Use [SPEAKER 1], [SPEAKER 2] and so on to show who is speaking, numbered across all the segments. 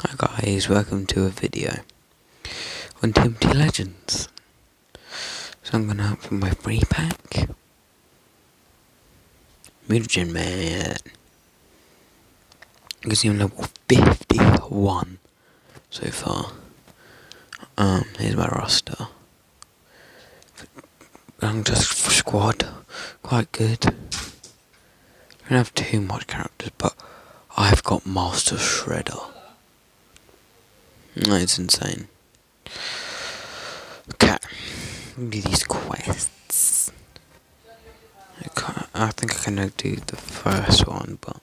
[SPEAKER 1] Hi guys, welcome to a video on TMNT Legends. So I'm gonna open my free pack. Mutagen Man. You can see I'm level 51 so far. Um, here's my roster. I'm just squad, quite good. I don't have too much characters, but I've got Master Shredder. That's insane. Okay, do these quests. I, I think I can do the first one, but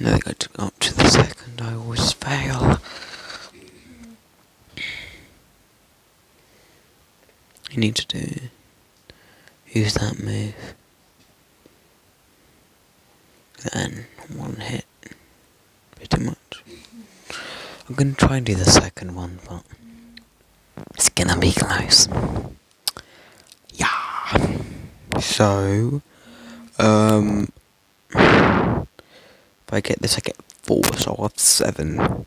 [SPEAKER 1] I think I to go up to the second. I always fail. You need to do. Use that move. Then one hit. Pretty much. I'm gonna try and do the second one, but it's gonna be close. Yeah. So, um, if I get this, I get four, so I have seven.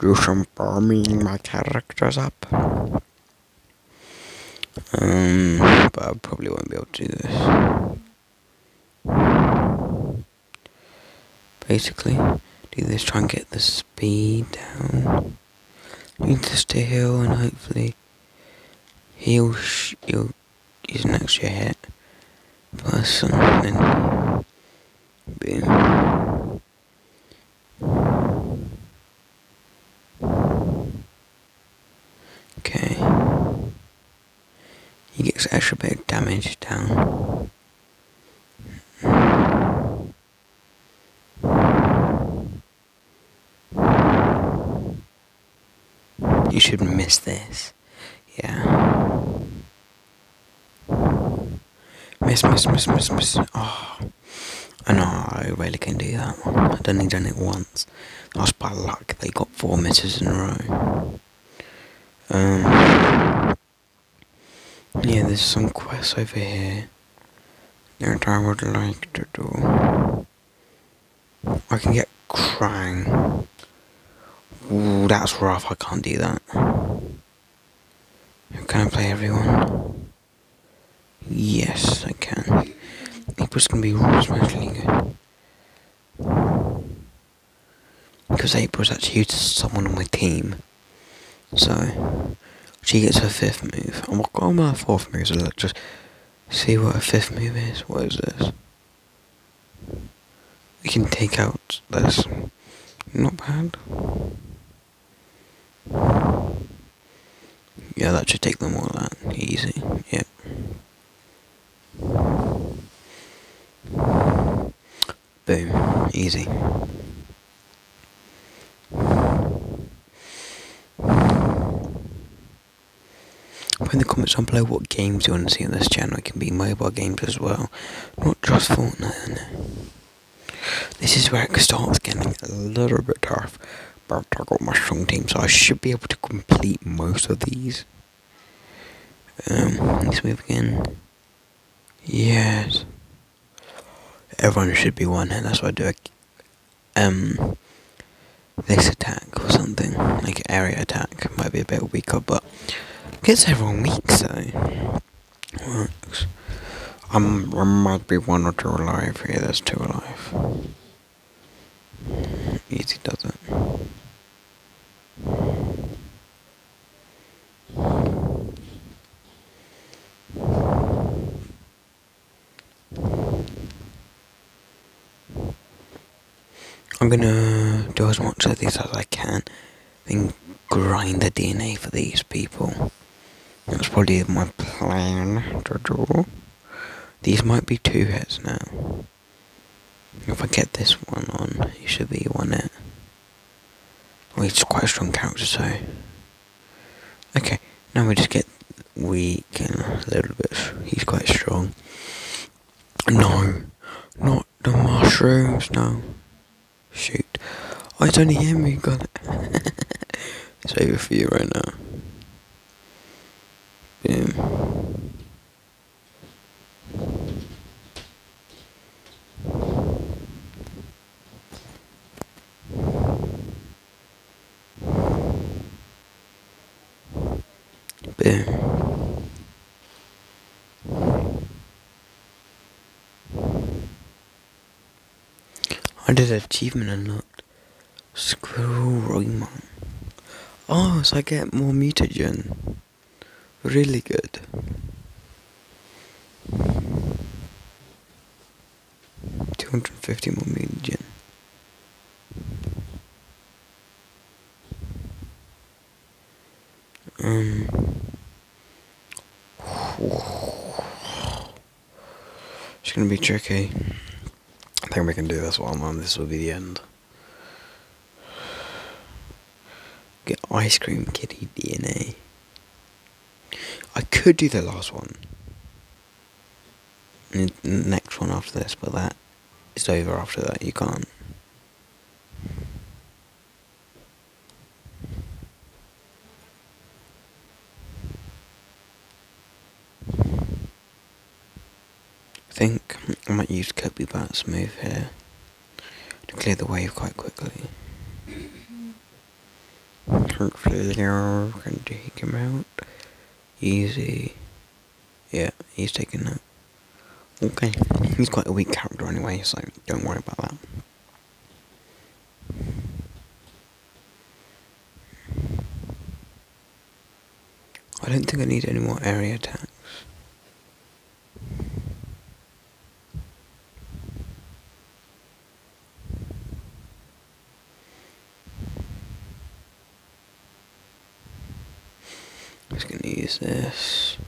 [SPEAKER 1] Some farming my characters up. Um, but I probably won't be able to do this. Basically do this, try and get the speed down. Need this to heal and hopefully heal, heal is an extra hit person, then boom. Okay. He gets extra bit of damage down. You should miss this. Yeah. Miss, miss, miss, miss, miss. Oh. I know, I really can do that. I've only done it once. That's by luck. They got four misses in a row. Um. Yeah, there's some quests over here that I would like to do. I can get Krang. Ooh, that's rough. I can't do that. Can I play everyone? Yes, I can. April's gonna be especially good. Because April's actually used someone on my team. So, she gets her fifth move. I'm gonna go on my fourth move, so let's just see what her fifth move is. What is this? We can take out this. Not bad. Yeah, that should take them all out. Easy. Yep. Boom. Easy. Put in the comments down below what games you want to see on this channel. It can be mobile games as well, not just Fortnite. This is where it starts getting a little bit tough, but I got my strong team, so I should be able to complete most of these. Um, let's move again. Yes. Everyone should be one hit, that's why I do a, um, this attack or something, like area attack, might be a bit weaker, but gets everyone weak, so works. Um, might be one or two alive here, there's two alive. Easy does it. I'm gonna uh, do as much of this as I can, then grind the DNA for these people. That's probably my plan to do. These might be two hits now. If I get this one on, it should be one hit. Oh, he's quite a strong character, so. Okay, now we just get weak and a little bit. He's quite strong. No, not the mushrooms, no. Shoot. It's only him who got it. it's over for you right now. Boom. Boom. Did achievement unlocked. Squirrel Roymon. Oh, so I get more mutagen. Really good. Two hundred fifty more mutagen. Um It's gonna be tricky. I think we can do this one, and this will be the end. Get ice cream kitty DNA. I could do the last one. Next one after this, but that is over after that. You can't. I think I might use Kirby Bat's move here to clear the wave quite quickly. Hopefully there can take him out. Easy. Yeah, he's taking that. Okay. He's quite a weak character anyway, so don't worry about that. I don't think I need any more area attacks. I'm just gonna use this.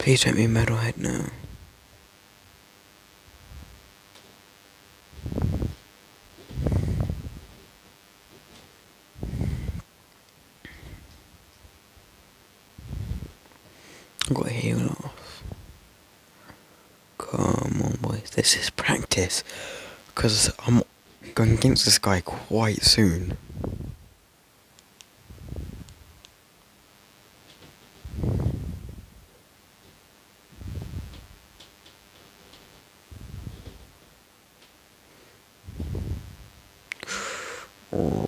[SPEAKER 1] Please don't be metalhead now. I've got to heal off. Come on, boys. This is practice. Because I'm going against this guy quite soon. Oh.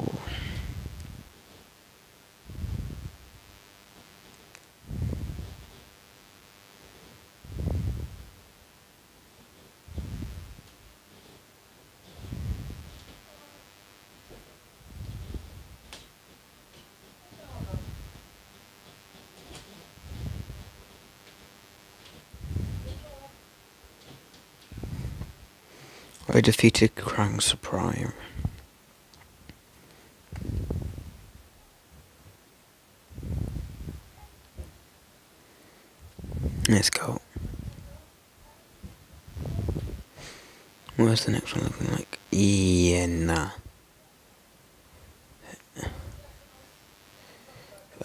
[SPEAKER 1] I defeated Krang Supreme. Let's go. Where's the next one looking like? Yeah, nah.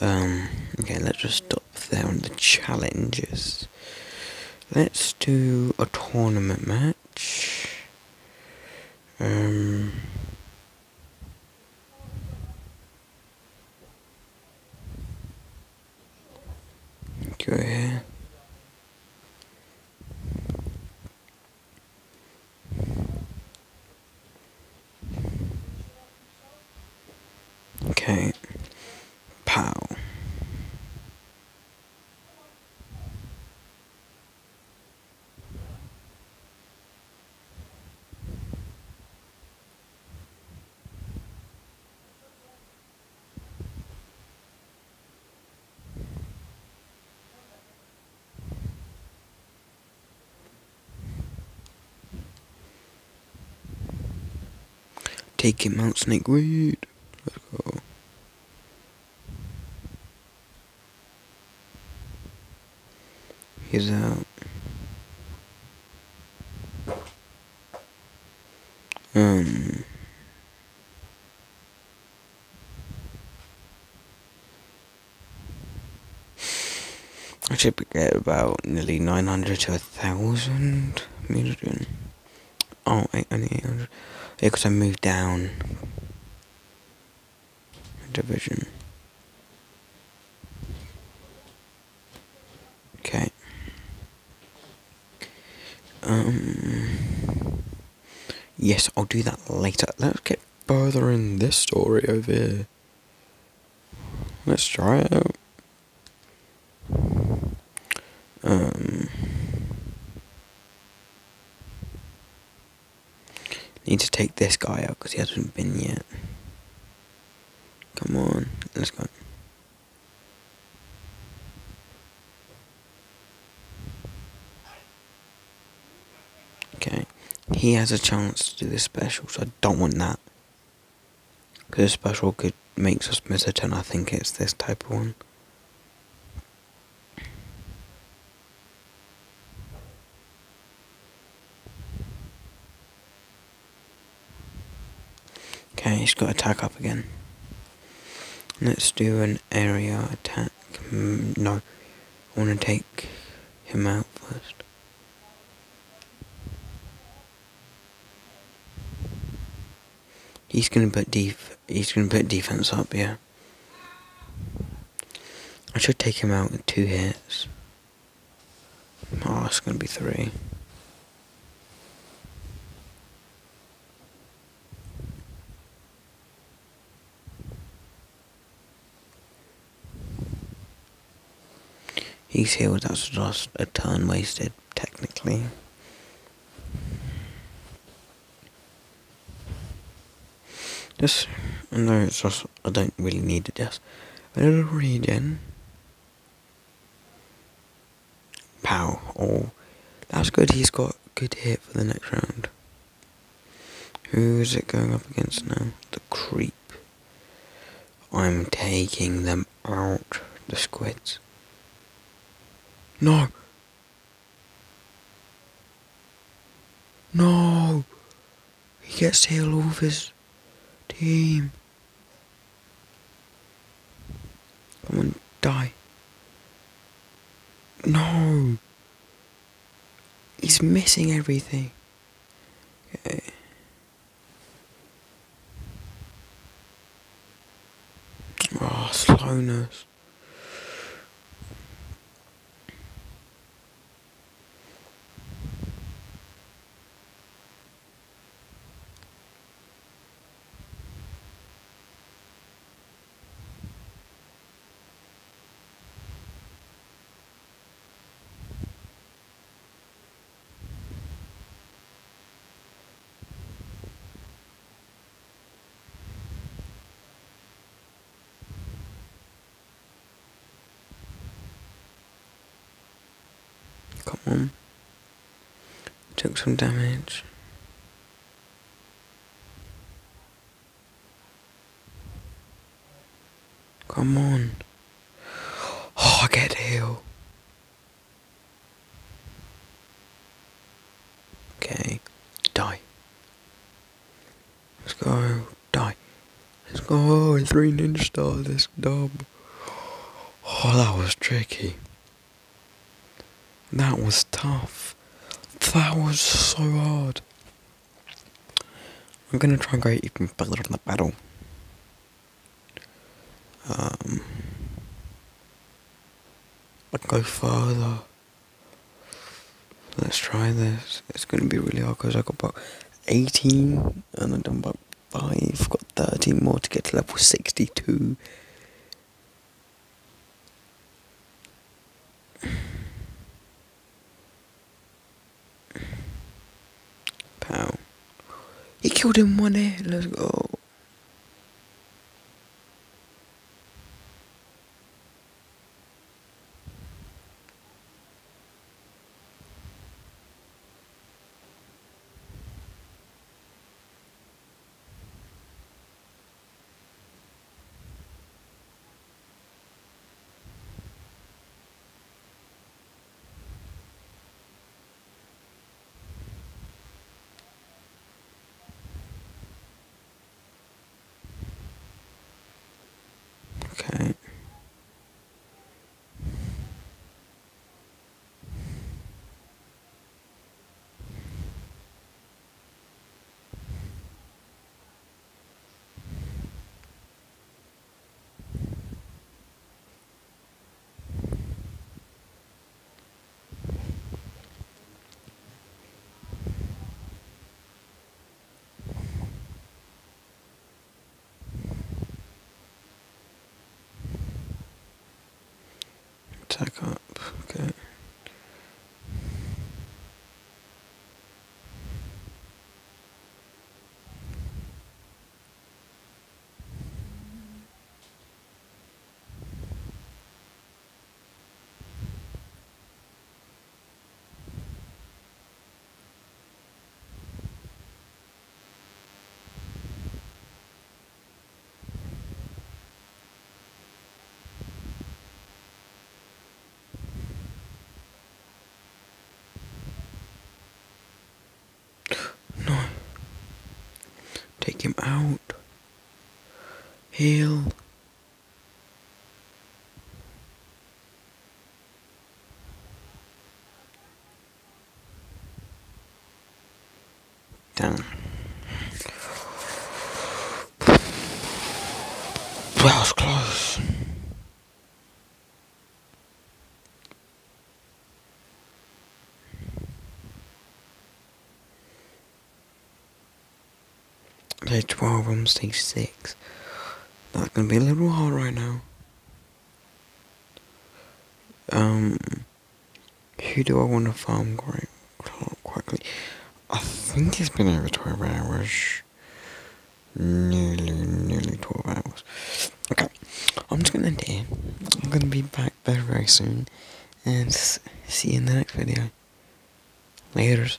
[SPEAKER 1] Um, okay, let's just stop there on the challenges. Let's do a tournament match. Um. Go ahead. Okay. Pow. Take him Snakeweed. Let's go. He's out. Um. I should be get about nearly 900 to 1,000 million. Oh, only 800. Because I moved down. Division. Okay. Um. Yes, I'll do that later. Let's get further in this story over here. Let's try it out. Um. Need to take this guy out because he hasn't been yet. Come on, let's go. Okay, he has a chance to do this special, so I don't want that. Because the special could makes us miss a turn. I think it's this type of one. He's got attack up again. Let's do an area attack. Mm, no, I want to take him out first. He's gonna put def. He's gonna put defense up, yeah. I should take him out with two hits. Oh, it's gonna be three. He's healed, that's just a turn wasted, technically. Just, no, it's just, I don't really need it, just a little regen. Pow, oh, that's good, he's got good hit for the next round. Who is it going up against now? The creep. I'm taking them out, the squids. No. No. He gets to heal all of his team. Come on, die. No. He's missing everything. Okay. Oh, slowness. Took some damage. Come on. Oh, I get heal. Okay. Die. Let's go. Die. Let's go. Oh, three ninja stars. This dub. Oh, that was tricky. That was tough. That was so hard. I'm gonna try and go even further in the battle. Um, I can go further. Let's try this. It's gonna be really hard because I got about 18 and I've done about 5. Got 13 more to get to level 62. He killed him one hit. Let's go. Okay. Attack up. Okay. No. Take him out. Heal. Damn. That was close. Day 12, I'm stage 6. That's gonna be a little hard right now. Um, who do I want to farm quite quickly? I think it's been over 12 hours. Nearly, nearly 12 hours. Okay, I'm just gonna end it here. I'm gonna be back very, very soon. And see you in the next video. Laters.